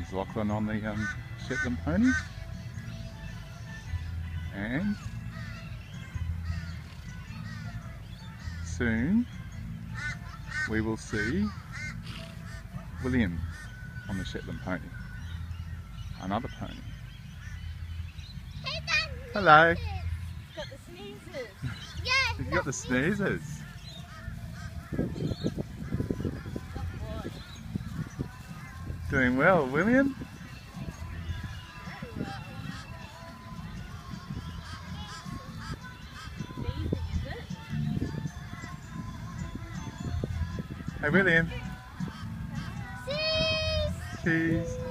There's Lachlan on the um, Shetland pony. And soon we will see William on the Shetland pony. Another pony. Hello. Got the sneezes. Yeah. You've got the sneezes. Doing well, William. Hey, William. Cheese. Cheese.